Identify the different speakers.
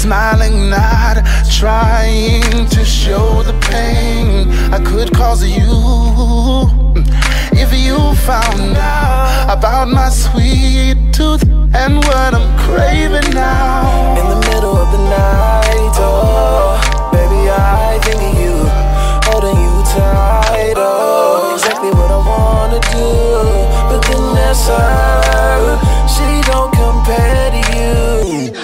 Speaker 1: Smiling, not trying to show the pain I could cause you. If you found out about my sweet tooth And what I'm craving now.
Speaker 2: In the middle of the night, oh Baby, I think of you Holding you tight, oh. Exactly what I wanna do But then that's her. She don't compare to you.